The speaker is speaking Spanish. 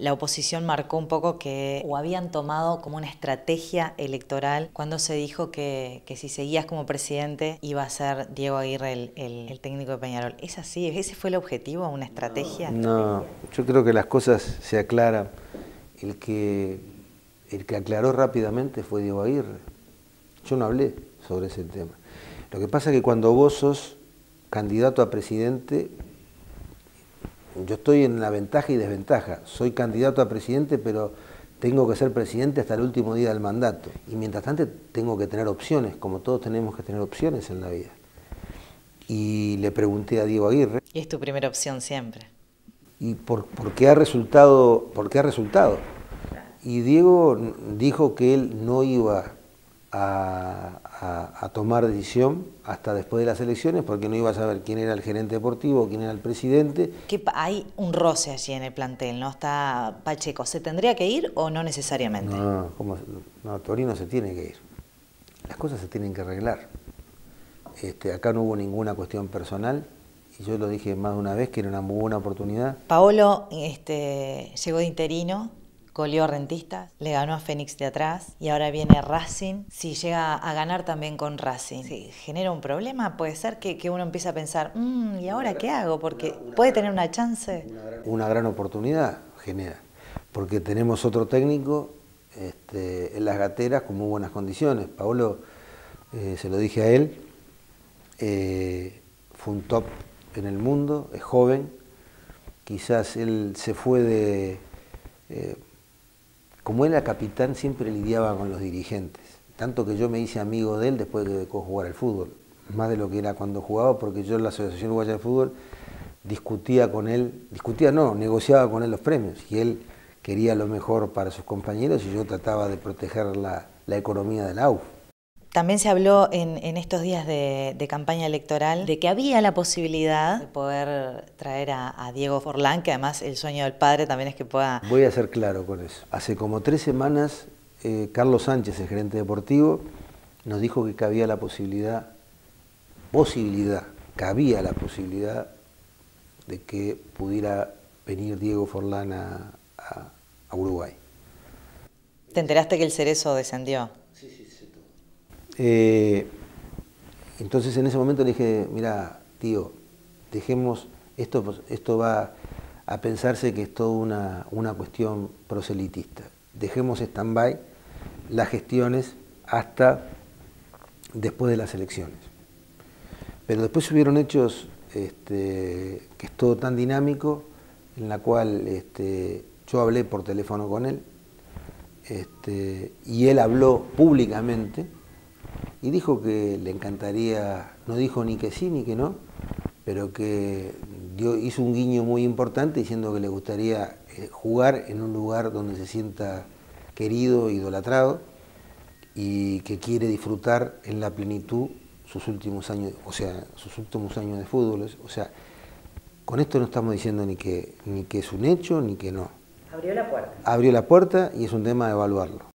la oposición marcó un poco que o habían tomado como una estrategia electoral cuando se dijo que, si seguías como presidente iba a ser Diego Aguirre el, técnico de Peñarol. ¿Es así? ¿Ese fue el objetivo, una estrategia? No, yo creo que las cosas se aclaran. El que, el que aclaró rápidamente fue Diego Aguirre. Yo no hablé sobre ese tema. Lo que pasa es que cuando vos sos candidato a presidente, yo estoy en la ventaja y desventaja. Soy candidato a presidente, pero tengo que ser presidente hasta el último día del mandato. Y mientras tanto tengo que tener opciones, como todos tenemos que tener opciones en la vida. Y le pregunté a Diego Aguirre. Y es tu primera opción siempre. ¿Y por, qué ha resultado? ¿Por qué ha resultado? Y Diego dijo que él no iba a, tomar decisión hasta después de las elecciones porque no iba a saber quién era el gerente deportivo, quién era el presidente. Que hay un roce allí en el plantel, ¿no? Está Pacheco. ¿Se tendría que ir o no necesariamente? No, ¿cómo? no Torino se tiene que ir. Las cosas se tienen que arreglar. Este, acá no hubo ninguna cuestión personal y yo lo dije más de una vez que era una muy buena oportunidad. Paolo este, llegó de interino goleó a Rentistas, le ganó a Fénix de atrás y ahora viene Racing. Si llega a ganar también con Racing, genera un problema, puede ser que, uno empiece a pensar, mm, ¿y ahora qué hago? Porque puede tener una chance. Una gran oportunidad genera, porque tenemos otro técnico este, en las gateras con muy buenas condiciones. Paolo, eh, se lo dije a él, eh, fue un top en el mundo, es joven, quizás él se fue de... Eh, como era capitán, siempre lidiaba con los dirigentes. Tanto que yo me hice amigo de él después de que dejó jugar al fútbol. Más de lo que era cuando jugaba, porque yo en la Asociación Uruguaya de Fútbol discutía con él, discutía no, negociaba con él los premios. Y él quería lo mejor para sus compañeros y yo trataba de proteger la, la economía del AUF. También se habló en, estos días de, campaña electoral de que había la posibilidad de poder traer a, Diego Forlán, que además el sueño del padre también es que pueda... Voy a ser claro con eso. Hace como tres semanas eh, Carlos Sánchez, el gerente deportivo, nos dijo que cabía la posibilidad, posibilidad, cabía la posibilidad de que pudiera venir Diego Forlán a, a Uruguay. ¿Te enteraste que el cerezo descendió? Eh, entonces en ese momento le dije, mira, tío, dejemos, esto, pues, esto va a pensarse que es toda una, una cuestión proselitista. Dejemos stand-by las gestiones hasta después de las elecciones. Pero después hubieron hechos este, que es todo tan dinámico, en la cual este, yo hablé por teléfono con él, este, y él habló públicamente, y dijo que le encantaría, no dijo ni que sí ni que no, pero que dio, hizo un guiño muy importante diciendo que le gustaría eh, jugar en un lugar donde se sienta querido, idolatrado y que quiere disfrutar en la plenitud sus últimos años, o sea, sus últimos años de fútbol. O sea, con esto no estamos diciendo ni que, ni que es un hecho ni que no. Abrió la puerta. Abrió la puerta y es un tema de evaluarlo.